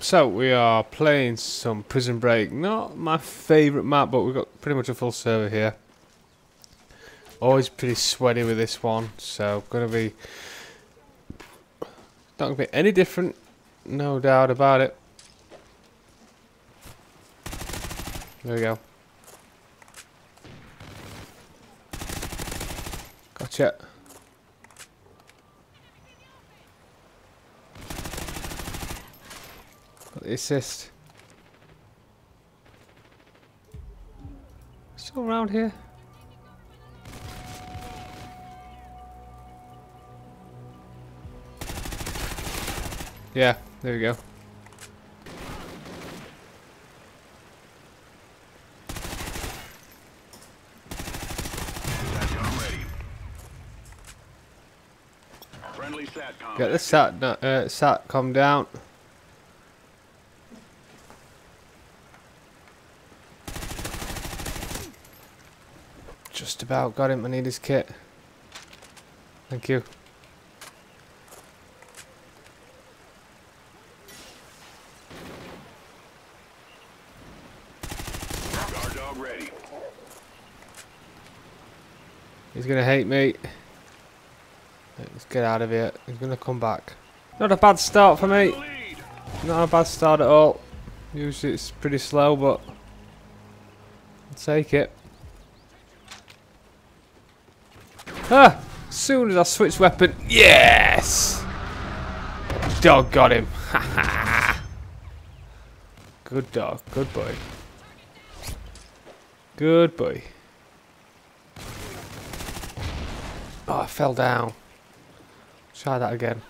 so we are playing some Prison Break. Not my favourite map, but we've got pretty much a full server here. Always pretty sweaty with this one, so gonna be not gonna be any different, no doubt about it. There we go. Gotcha. The assist. Still around here? Yeah, there we go. SATCOM ready. Friendly Get the sat, uh, sat, calm down. Just about got him. I need his kit. Thank you. Guard dog ready. He's gonna hate me. Let's get out of here. He's gonna come back. Not a bad start for me. Not a bad start at all. Usually it's pretty slow, but I'll take it. Ah! Soon as I switch weapon, yes! Dog got him. good dog, good boy. Good boy. Oh, I fell down. Try that again.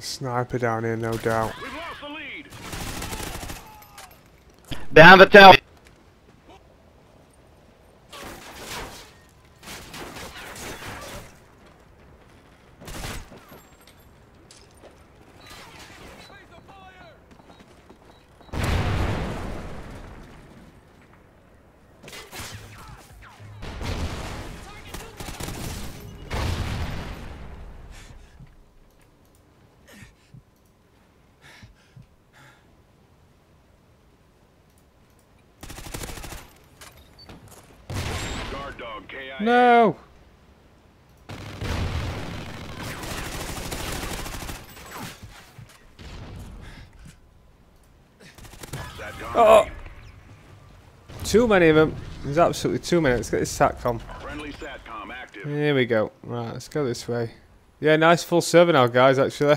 Sniper down here, no doubt. Down the tower. KIA. No! Oh. Too many of them. There's absolutely too many. Let's get this SATCOM. Friendly SATCOM active. Here we go. Right, let's go this way. Yeah, nice full server now, guys, actually.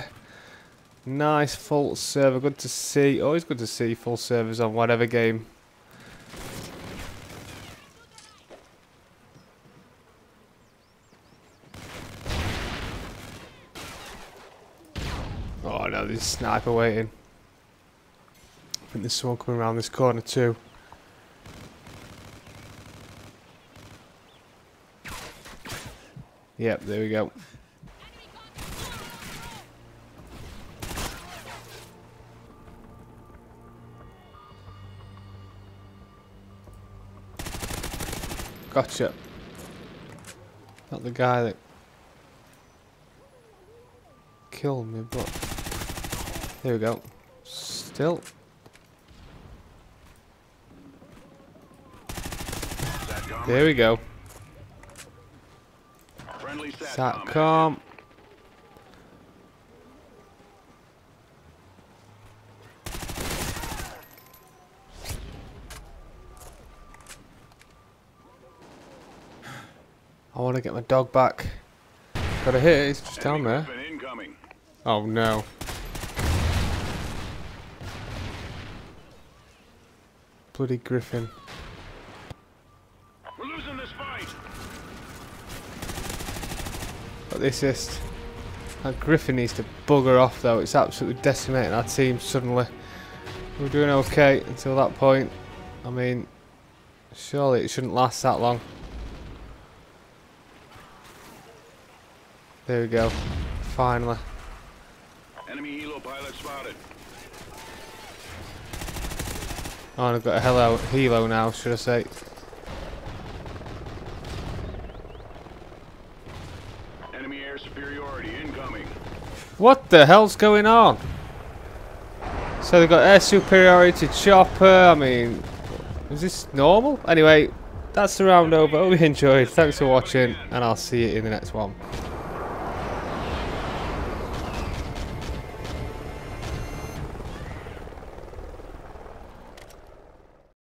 Nice full server. Good to see. Always good to see full servers on whatever game. No, there's a sniper waiting. I think there's someone coming around this corner too. Yep, there we go. Gotcha. Not the guy that killed me, but there we go. Still. There we go. Friendly SATCOM. I want to get my dog back. Got to hit it, it's just down there. Oh no. Bloody Gryphon. We're losing this fight. Got the assist. That Gryphon needs to bugger off though. It's absolutely decimating our team suddenly. We're doing okay until that point. I mean, surely it shouldn't last that long. There we go. Finally. Enemy helo pilot spotted. Oh, and I've got a hello helo now, should I say? Enemy air superiority incoming. What the hell's going on? So they've got air superiority chopper. I mean, is this normal? Anyway, that's the round over. Hope you enjoyed. Thanks for watching, and I'll see you in the next one.